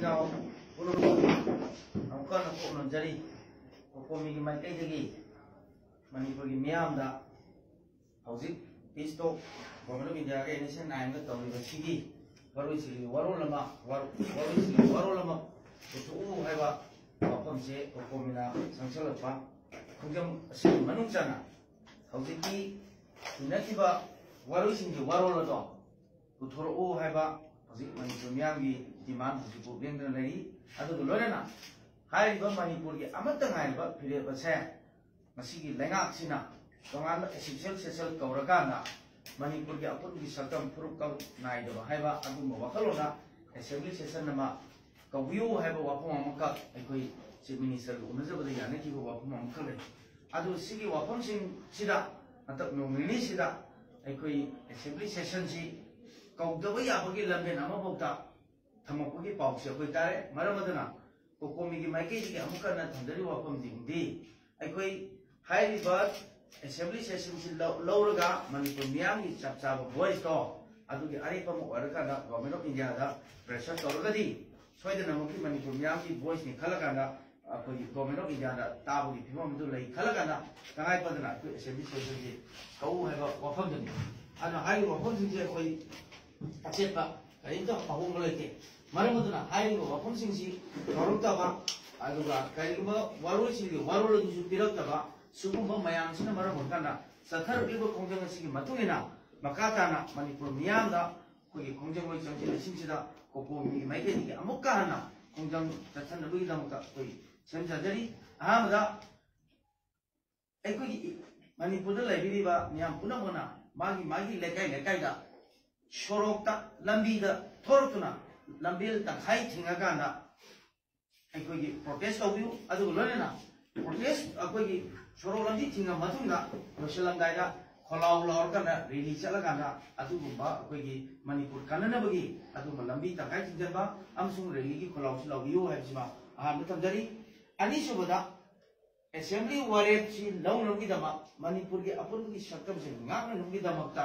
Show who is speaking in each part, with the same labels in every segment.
Speaker 1: ꯏꯆꯤꯟꯅꯥꯎ ꯄꯨꯝꯅꯃꯛ ꯑꯃꯨꯛꯀ ꯍꯟꯅ ꯄꯣꯛꯅꯖꯔꯤ ꯀꯣꯀꯣꯃꯤꯒꯤ ꯃꯥꯏꯀꯩꯗꯒꯤ ꯃꯅꯤꯄꯨꯔꯒꯤ ꯃꯤꯌꯥꯝꯗ ꯍꯧꯖꯤꯛ ꯄꯤꯁ ꯇꯣꯛ ꯒꯣꯔꯃꯦꯟ ꯑꯣꯐ ꯏꯟꯗꯤꯌꯥꯒ ꯑꯦꯟ ꯑꯦꯁ ꯑꯦꯟ ꯑꯥꯏꯑꯦꯝꯒ ꯇꯧꯔꯤꯕꯁꯤꯒꯤ ꯋꯥꯔꯣꯏꯁꯤꯒꯤ ꯋꯥꯔꯣꯜ ꯑꯃ ꯋꯥꯔꯣꯏꯁꯤꯒꯤ ꯋꯥꯔꯣꯜ ꯑꯃ ꯄꯨꯊꯣꯛꯎ ꯍꯥꯏꯕ ꯋꯥꯐꯝꯁꯦ ꯀꯣꯀꯣꯃꯤꯅ ꯆꯪꯁꯤꯜꯂꯛꯄ ꯈꯣꯡꯖꯪ ꯑꯁꯤꯒꯤ ꯃꯅꯨꯡ ꯆꯟꯅ ꯍꯧꯖꯤꯛꯀꯤ ꯊꯦꯡꯅꯈꯤꯕ ꯋꯥꯔꯣꯏꯁꯤꯡꯒꯤ ꯋꯥꯔꯣꯜ ꯑꯗꯣ ꯄꯨꯊꯣꯔꯛꯎ ꯍꯥꯏꯕ ꯍꯧꯖꯤꯛ ꯃꯅꯤꯄꯨꯔ ꯃꯤꯌꯥꯝꯒꯤ ꯗꯤꯃꯥꯟ ꯍꯧꯖꯤꯛꯐꯥꯎ ꯂꯦꯡꯗꯅ ꯂꯩꯔꯤ ꯑꯗꯨꯒ ꯂꯣꯏꯅꯅ ꯍꯥꯏꯔꯤꯕ ꯃꯅꯤꯄꯨꯔꯒꯤ ꯑꯃꯠꯇ ꯉꯥꯏꯔꯕ ꯐꯤꯔꯦꯞ ꯑꯁꯦ ꯃꯁꯤꯒꯤ ꯂꯩꯉꯥꯛꯁꯤꯅ ꯇꯣꯉꯥꯟꯕ ꯑꯦꯁꯤꯁꯦꯜ ꯁꯦꯁꯦꯜ ꯀꯧꯔꯀꯥꯟꯗ ꯃꯅꯤꯄꯨꯔꯒꯤ ꯑꯄꯨꯟꯕꯒꯤ ꯁꯛꯇꯝ ꯐꯨꯔꯨꯞ ꯅꯥꯏꯗꯕ ꯍꯥꯏꯕ ꯑꯗꯨꯝꯕ ꯋꯥꯈꯜꯂꯣꯟꯅ ꯑꯦꯁꯦꯝꯕ꯭ꯂꯤ ꯁꯦꯁꯟ ꯑꯃ ꯀꯧꯕꯤꯌꯨ ꯍꯥꯏꯕ ꯋꯥꯐꯝ ꯑꯃꯈꯛ ꯑꯩꯈꯣꯏ ꯆꯤꯞ ꯃꯤꯅꯤꯁꯇꯔꯒ ꯎꯅꯖꯕꯗ ꯌꯥꯅꯈꯤꯕ ꯋꯥꯐꯝ ꯑꯃꯈꯛ ꯂꯩ ꯑꯗꯨ ꯁꯤꯒꯤ ꯋꯥꯐꯝꯁꯤꯡꯁꯤꯗ ꯍꯟꯗꯛ ꯅꯣꯡ ꯅꯤꯅꯤꯁꯤꯗ ꯑꯩꯈꯣꯏ ꯑꯦꯁꯦꯝꯕ꯭ꯂꯤ ꯁꯦꯁꯟꯁꯤ ꯀꯧꯗꯕ ꯌꯥꯕꯒꯤ ꯂꯝꯕꯦꯟ ꯑꯃꯐꯥꯎꯗ ꯊꯝꯃꯛꯄꯒꯤ ꯄꯥꯎꯁꯦ ꯑꯩꯈꯣꯏ ꯇꯥꯔꯦ ꯃꯔꯝ ꯑꯗꯨꯅ ꯀꯣꯀꯣꯃꯤꯒꯤ ꯃꯥꯏꯀꯩꯗꯒꯤ ꯑꯃꯨꯛ ꯍꯟꯅ ꯊꯝꯖꯔꯤꯕ ꯋꯥꯐꯝꯁꯤꯡꯗꯤ ꯑꯩꯈꯣꯏ ꯍꯥꯏꯔꯤꯕ ꯑꯦꯁꯦꯝꯕ꯭ꯂꯤ ꯁꯦꯁꯟꯁꯤ ꯂꯧꯔꯒ ꯃꯅꯤꯄꯨꯔ ꯃꯤꯌꯥꯝꯒꯤ ꯆꯞ ꯆꯥꯕ ꯚꯣꯏꯁꯇꯣ ꯑꯗꯨꯒꯤ ꯑꯔꯦꯞꯄ ꯑꯃ ꯑꯣꯏꯔꯀꯥꯟꯗ ꯒꯣꯔꯃꯦꯟ ꯑꯣꯐ ꯏꯟꯗꯤꯌꯥꯗ ꯄ꯭ꯔꯦꯁꯔ ꯇꯧꯔꯒꯗꯤ ꯁꯣꯏꯗꯅꯃꯛꯀꯤ ꯃꯅꯤꯄꯨꯔ ꯃꯤꯌꯥꯝꯒꯤ ꯚꯣꯏꯁꯅꯤ ꯈꯜꯂꯀꯥꯟꯗ ꯑꯩꯈꯣꯏꯒꯤ ꯒꯣꯔꯃꯦꯟ ꯑꯣꯐ ꯏꯟꯗꯤꯌꯥꯗ ꯇꯥꯕꯒꯤ ꯐꯤꯕꯝ ꯑꯗꯨ ꯂꯩ ꯈꯜꯂꯀꯥꯟꯗ ꯇꯉꯥꯏ ꯐꯗꯅ ꯑꯩꯈꯣꯏ ꯑꯦꯁꯦꯝꯕ꯭ꯂꯤ ꯁꯦꯁꯟꯁꯤ ꯀꯧ ꯍꯥꯏꯕ ꯋꯥꯐꯝꯗꯨꯅꯤ ꯑꯗꯨꯅ ꯍꯥꯏꯔꯤꯕ ꯋꯥꯐꯝꯁꯤꯡꯁꯦ ꯑꯩꯈꯣꯏ tafsir ka into pahung lo ite maramuduna haigo wapun singsi marutaba aduga kaigba waru singgi waru lo gisu pirataba sugumba mayam sina maramudana sathar ibo kongjang singgi matungina makatana manipur miyamda kugi kongjang lo jangjina singsida kopo mi maike dike amukka hana kongjang tatsan lo ida mukta kugi semjajari ahamda ai eh, kugi manipur da laibiri ba. Miyam punamona magi magi lekai lekai da ꯁꯣꯔꯣꯛꯇ ꯂꯝꯕꯤꯗ ꯊꯣꯔꯛꯇꯨꯅ ꯂꯝꯕꯦꯜ ꯇꯪꯈꯥꯏ ꯊꯤꯡꯉꯀꯥꯟꯗ ꯑꯩꯈꯣꯏꯒꯤ ꯄ꯭ꯔꯣꯇꯦꯁ ꯇꯧꯕꯤꯌꯨ ꯑꯗꯨꯒ ꯂꯣꯏꯅꯅ ꯄ꯭ꯔꯣꯇꯦꯁ ꯑꯩꯈꯣꯏꯒꯤ ꯁꯣꯔꯣꯛ ꯂꯝꯕꯤ ꯊꯤꯡꯉ ꯃꯇꯨꯡꯗ ꯂꯣꯏꯁꯤꯜꯂꯝꯗꯥꯏꯗ ꯈꯣꯜꯂꯥꯎ ꯂꯥꯎꯔꯀꯥꯟꯗ ꯔꯦꯂꯤ ꯆꯠꯂꯀꯥꯟꯗ ꯑꯗꯨꯒꯨꯝꯕ ꯑꯩꯈꯣꯏꯒꯤ ꯃꯅꯤꯄꯨꯔ ꯀꯟꯅꯅꯕꯒꯤ ꯑꯗꯨꯒꯨꯝꯕ ꯂꯝꯕꯤ ꯇꯪꯈꯥꯏ ꯊꯤꯡꯖꯟꯕ ꯑꯃꯁꯨꯡ ꯔꯦꯂꯤꯒꯤ ꯈꯣꯜꯂꯥꯎꯁꯤ ꯂꯧꯕꯤꯌꯨ ꯍꯥꯏꯕꯁꯤꯃ ꯑꯍꯥꯟꯕ ꯊꯝꯖꯔꯤ ꯑꯅꯤꯁꯨꯕꯗ ꯑꯦꯁꯦꯝꯕ꯭ꯂꯤ ꯋꯥꯔꯦꯞꯁꯤ ꯂꯧꯅꯕꯒꯤꯗꯃꯛ ꯃꯅꯤꯄꯨꯔꯒꯤ ꯑꯄꯨꯟꯕꯒꯤ ꯁꯛꯇꯝꯁꯤ ꯉꯥꯛꯅꯅꯕꯒꯤꯗꯃꯛꯇ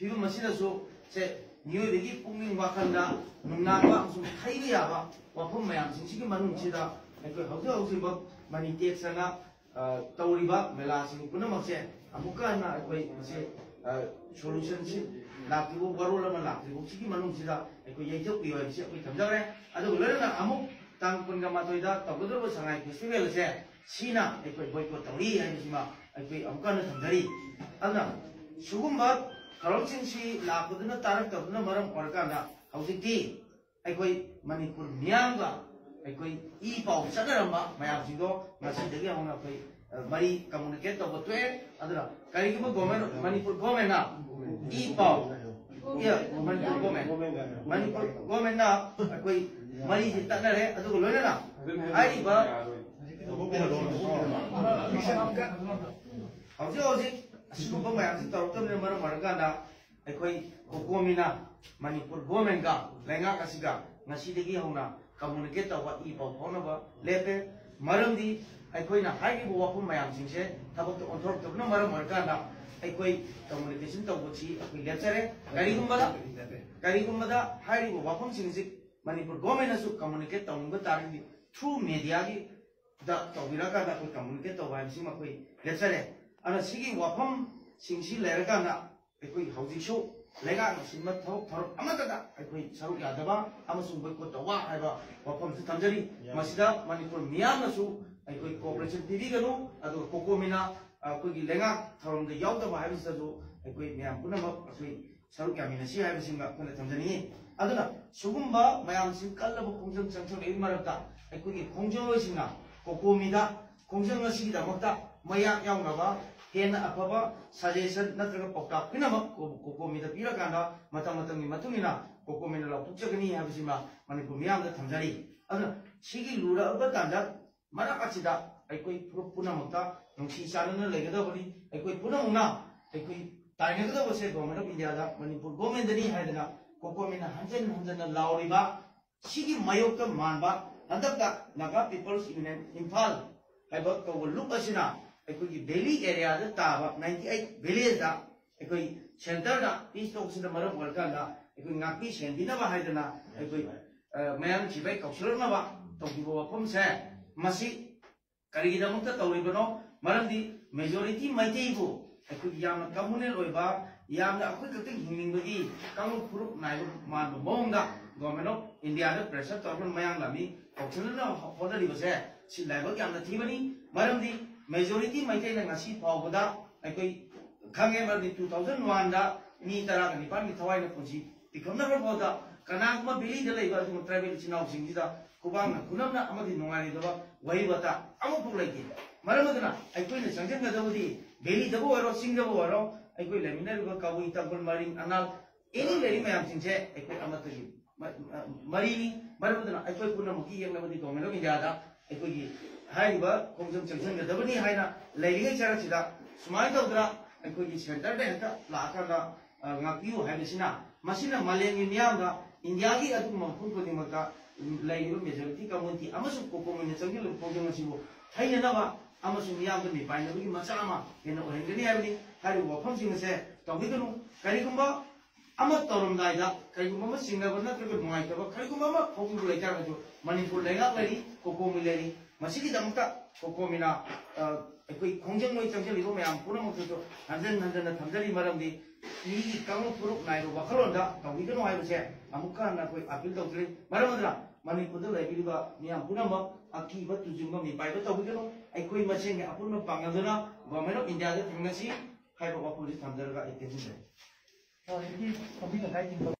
Speaker 1: फिवम से नियोगी पुनिंग वाखंड नुनाबा थैब याब वाफम मैम मनुद मनी टेक्सना तौरीब मेला पुनमें अमुक सोलूशन से लाब वरोल लाबीद थमजरे लोन तंग कुंग माथोद तौदब संगाई फेस्टिवल से बोईकोट तौरी है अमुक थमजरी सुगुब ꯑꯗꯨꯒ ꯂꯣꯏꯅꯅ ꯑꯃꯨꯛ ꯇꯥꯡ ꯀꯨꯟꯒ ꯃꯥꯊꯣꯏꯗ ꯇꯧꯒꯗꯧꯔꯤꯕ ꯁꯉꯥꯏ ꯐꯦꯁꯇꯤꯚꯦꯜ ꯑꯁꯦ ꯁꯤꯅ ꯑꯩꯈꯣꯏ ꯕꯣꯏꯀꯣꯠ ꯇꯧꯔꯤ ꯍꯥꯏꯕꯁꯤꯃ ꯑꯩꯈꯣꯏ ꯑꯃꯨꯛꯀ ꯍꯟꯅ ꯊꯝꯖꯔꯤ ꯑꯗꯨꯅ ꯁꯤꯒꯨꯝꯕ ꯊꯧꯔꯝꯁꯤꯡꯁꯤ ꯂꯥꯛꯄꯗꯨꯅ ꯇꯥꯔꯛꯇꯕꯗꯨꯅ ꯃꯔꯝ ꯑꯣꯏꯔꯀꯥꯟꯗ ꯍꯧꯖꯤꯛꯇꯤ ꯑꯩꯈꯣꯏ ꯃꯅꯤꯄꯨꯔ ꯃꯤꯌꯥꯝꯒ ꯑꯩꯈꯣꯏ ꯏ ꯄꯥꯎ ꯆꯠꯅꯔꯝꯕ ꯃꯌꯥꯝꯁꯤꯡꯗꯣ ꯉꯁꯤꯗꯒꯤ ꯍꯧꯅ ꯑꯩꯈꯣꯏ ꯃꯔꯤ ꯀꯝꯃꯨꯅꯤꯀꯦꯠ ꯇꯧꯕ ꯇꯣꯛꯑꯦ ꯑꯗꯨꯅ ꯀꯔꯤꯒꯨꯝꯕ ꯒꯣꯔꯃꯦꯟ ꯃꯅꯤꯄꯨꯔ ꯒꯣꯔꯃꯦꯟꯅ ꯏ ꯄꯥꯎ ꯃꯅꯤꯄꯨꯔ ꯒꯣꯔꯃꯦꯟ ꯃꯅꯤꯄꯨꯔ ꯒꯣꯔꯃꯦꯟꯅ ꯑꯩꯈꯣꯏ ꯃꯔꯤꯁꯤ ꯇꯠꯅꯔꯦ ꯑꯗꯨꯒ ꯂꯣꯏꯅꯅ ꯍꯥꯏꯔꯤꯕ ꯍꯧꯖꯤꯛ ꯍꯧꯖꯤꯛ ꯑꯁꯤꯒꯨꯝꯕ ꯃꯌꯥꯝꯁꯤ ꯇꯧꯔꯛꯇꯕꯅ ꯃꯔꯝ ꯑꯣꯏꯔꯀꯥꯟꯗ ꯑꯩꯈꯣꯏ ꯀꯣꯀꯣꯃꯤꯅ ꯃꯅꯤꯄꯨꯔ ꯒꯣꯔꯃꯦꯟꯒ ꯂꯩꯉꯥꯛ ꯑꯁꯤꯒ ꯉꯁꯤꯗꯒꯤ ꯍꯧꯅ ꯀꯝꯃꯨꯅꯤꯀꯦꯠ ꯇꯧꯕ ꯏ ꯄꯥꯎ ana sigi wafam singsi lerga na ekoi hauji shu lega sinma thau thor amata da ekoi saru yadaba amasung bai ko dawa ai ba wafam si tamjari masida manipur miyam na shu ekoi cooperation pibi ganu ado koko mina ekoi gi lega thorom de yau da haibi sa su ekoi miyam puna ma ekoi saru kyamina si haibi singa kuna tamjani aduna sugumba mayam sim kallaba 공정 정청 내 말없다 ekoi gi kungjang ro sing na koko mida kungjang ro sigi da ma ta 뭐야 야옹가봐 ꯍꯦꯟꯅ ꯑꯐꯕ ꯁꯖꯦꯁꯟ ꯅꯠꯇ꯭ꯔꯒ ꯄꯥꯎꯇꯥꯛ ꯄꯨꯝꯅꯃꯛ ꯀꯣꯀꯣꯃꯤꯗ ꯄꯤꯔꯀꯥꯟꯗ ꯃꯇꯝ ꯃꯇꯝꯒꯤ ꯃꯇꯨꯡ ꯏꯟꯅ ꯀꯣꯀꯣꯃꯦꯟꯅ ꯂꯥꯎꯊꯣꯛꯆꯒꯅꯤ ꯍꯥꯏꯕꯁꯤꯃ ꯃꯅꯤꯄꯨꯔ ꯃꯤꯌꯥꯝꯗ ꯊꯝꯖꯔꯤ ꯑꯗꯨꯅ ꯁꯤꯒꯤ ꯂꯨꯔꯛꯑꯕ ꯇꯥꯟꯖꯥ ꯃꯔꯛ ꯑꯁꯤꯗ ꯑꯩꯈꯣꯏ ꯐꯨꯔꯨꯞ ꯄꯨꯝꯅꯃꯛꯇ ꯅꯨꯡꯁꯤ ꯆꯥꯟꯅꯅ ꯂꯩꯒꯗꯕꯅꯤ ꯑꯩꯈꯣꯏ ꯄꯨꯝꯅꯃꯛꯅ ꯑꯩꯈꯣꯏ ꯇꯥꯏꯅꯒꯗꯕꯁꯦ ꯒꯣꯔꯃꯦꯟ ꯑꯣꯐ ꯏꯟꯗꯤꯌꯥꯗ ꯃꯅꯤꯄꯨꯔ ꯒꯣꯔꯃꯦꯟꯗꯅꯤ ꯍꯥꯏꯗꯅ ꯀꯣꯀꯣꯃꯦꯟꯅ ꯍꯟꯖꯤꯟ ꯍꯟꯖꯤꯟꯅ ꯂꯥꯎꯔꯤꯕ ꯁꯤꯒꯤ ꯃꯥꯌꯣꯛꯇ ꯃꯥꯟꯕ ꯍꯟꯗꯛꯇ ꯅꯥꯒꯥ ꯄꯤꯄꯜꯁ ꯌꯨꯅꯤꯌꯟ ꯏꯝꯐꯥꯜ ꯍꯥꯏꯕ ꯀꯧꯕ ꯂꯨꯞ ꯑꯁꯤꯅ ꯑꯩꯈꯣꯏꯒꯤ ꯚꯦꯂꯤ ꯑꯦꯔꯤꯌꯥꯗ ꯇꯥꯕ ꯅꯥꯏꯟꯇꯤ ꯑꯩꯠ ꯚꯤꯂꯦꯖꯗ ꯑꯩꯈꯣꯏ ꯁꯦꯟꯇꯔꯅ ꯄꯤꯁ ꯇꯣꯛꯁꯤꯗ ꯃꯔꯝ ꯑꯣꯏꯔꯀꯥꯟꯗ ꯑꯩꯈꯣꯏ ꯉꯥꯛꯄꯤ ꯁꯦꯟꯕꯤꯅꯕ ꯍꯥꯏꯗꯅ ꯑꯩꯈꯣꯏ ꯃꯌꯥꯝ ꯁꯤꯕꯩ ꯀꯧꯁꯤꯜꯂꯛꯅꯕ ꯇꯧꯈꯤꯕ ꯋꯥꯐꯝꯁꯦ ꯃꯁꯤ ꯀꯔꯤꯒꯤꯗꯃꯛꯇ ꯇꯧꯔꯤꯕꯅꯣ ꯃꯔꯝꯗꯤ ꯃꯦꯖꯣꯔꯤꯇꯤ ꯃꯩꯇꯩꯕꯨ ꯑꯩꯈꯣꯏꯒꯤ ꯌꯥꯝꯅ ꯀꯝꯃꯨꯅꯦꯜ ꯑꯣꯏꯕ ꯌꯥꯝꯅ ꯑꯩꯈꯣꯏ ꯈꯛꯇꯪ ꯍꯤꯡꯅꯤꯡꯕꯒꯤ ꯀꯥꯡꯂꯨꯞ ꯐꯨꯔꯨꯞ ꯅꯥꯏꯕ ꯃꯥꯟꯕ ꯃꯑꯣꯡꯗ ꯒꯣꯔꯃꯦꯟ ꯑꯣꯐ ꯏꯟꯗꯤꯌꯥꯗ ꯄ꯭ꯔꯦꯁꯔ ꯇꯧꯔꯛꯄ ꯃꯌꯥꯝ ꯂꯥꯛꯃꯤ ꯀꯧꯁꯤꯜꯂꯅꯕ ꯍꯣꯠꯅꯔꯤꯕꯁꯦ ꯁꯤ ꯂꯥꯏꯕꯛ ꯌꯥꯝꯅ ꯊꯤꯕꯅꯤ ꯃꯔꯝꯗꯤ majority maitei na ngasi pawboda aikoi kange mar di 2001 da mi tara ka nipan mi thawai na punji tikam na boda kanak ma bili de laiba tu tribal chinau sing da kubang na kunam na amadi nongai da ba wai bata amu puk lai ki maram da aikoi na sangjam ga da bodi bili da bo ro sing da bo ro aikoi laminar ba ka wai tangol maring anal ini dari mayam sing je aikoi amatu mari ni maram da aikoi kunam ki yang na bodi government of india da aikoi ꯃꯤꯌꯥꯝꯗ ꯏꯟꯗꯤꯌꯥꯒꯤ ꯑꯗꯨꯒꯨꯝꯕ ꯃꯐꯝ ꯈꯨꯗꯤꯡꯃꯛꯇ ꯂꯩꯔꯤꯕ majority community ꯑꯃꯁꯨꯡ ꯀꯣꯀꯣꯃꯤꯟꯅ ꯆꯪꯁꯤꯜꯂꯤꯕ ꯈꯣꯡꯖꯪ ꯑꯁꯤꯕꯨ ꯊꯩꯅꯅꯕ ꯑꯃꯁꯨꯡ ꯃꯤꯌꯥꯝꯗ ꯃꯤꯄꯥꯏꯅꯕꯒꯤ ꯃꯆꯥꯛ ꯑꯃ ꯍꯦꯟꯅ ꯑꯣꯏꯍꯟꯒꯅꯤ ꯍꯥꯏꯕꯅꯤ ꯍꯥꯏꯔꯤꯕ ꯋꯥꯐꯝꯁꯤꯡ ꯑꯁꯦ ꯇꯧꯕꯤꯒꯅꯨ ꯀꯔꯤꯒꯨꯝꯕ ꯑꯃ ꯇꯧꯔꯝꯗꯥꯏꯗ ꯀꯔꯤꯒꯨꯝꯕ ꯑꯃ ꯆꯤꯡꯅꯕ ꯅꯠꯇ꯭ꯔꯒ ꯅꯨꯡꯉꯥꯏꯇꯕ ꯀꯔꯤꯒꯨꯝꯕ ꯑꯃ ꯐꯥꯎꯕꯤꯕ ꯂꯩꯇꯥꯔꯒꯁꯨ ꯃꯅꯤꯄꯨꯔ ꯂꯩꯉꯥꯛ ꯂꯩꯔꯤ ꯀꯣꯀꯣꯃꯤ ꯂꯩꯔꯤ ꯃꯁꯤꯒꯤꯗꯃꯛꯇ ꯀꯣꯀꯣꯃꯤꯅ ꯑꯩꯈꯣꯏ ꯈꯣꯡꯖꯪ ꯂꯣꯏ ꯆꯪꯁꯤꯜꯂꯤꯕ ꯃꯌꯥꯝ ꯄꯨꯝꯅꯃꯛꯇꯁꯨ ꯍꯟꯖꯤꯟ ꯍꯟꯖꯤꯟꯅ ꯊꯝꯖꯔꯤ ꯃꯔꯝꯗꯤ ꯃꯤꯒꯤ ꯀꯥꯡꯂꯨꯞ ꯐꯨꯔꯨꯞ ꯅꯥꯏꯕ ꯋꯥꯈꯜꯂꯣꯟꯗ ꯇꯧꯕꯤꯒꯅꯨ ꯍꯥꯏꯕꯁꯦ ꯑꯃꯨꯛꯀ ꯍꯟꯅ ꯑꯩꯈꯣi ꯑꯄꯤꯜ ꯇꯧꯖꯔꯤ ꯃꯔꯝ ꯑꯗꯨꯅ ꯃꯅꯤꯄꯨꯔꯗ ꯂꯩꯕꯤꯔꯤꯕ ꯃꯤꯌꯥꯝ ꯄꯨꯝꯅꯃꯛ ꯑꯀꯤꯕ ꯇꯨꯖꯨꯡꯕ ꯃꯤꯄꯥꯏꯕ ꯇꯧꯕꯤꯒꯅꯨ ꯑꯩꯈꯣꯏ ꯃꯁꯦꯟꯒꯤ ꯑꯄꯨꯟꯕ ꯄꯥꯡꯒꯜꯗꯨꯅ ꯒꯣꯔꯃꯦꯟ ꯑꯣꯐ ꯏꯟꯗꯤꯌꯥꯗ ꯊꯦꯡꯅꯁꯤ ꯍꯥꯏꯕ ꯋꯥꯐꯝꯁꯤ ꯊꯝꯖꯔꯒ ꯑꯩ ꯇꯦꯟꯁꯤꯟꯖꯔꯤ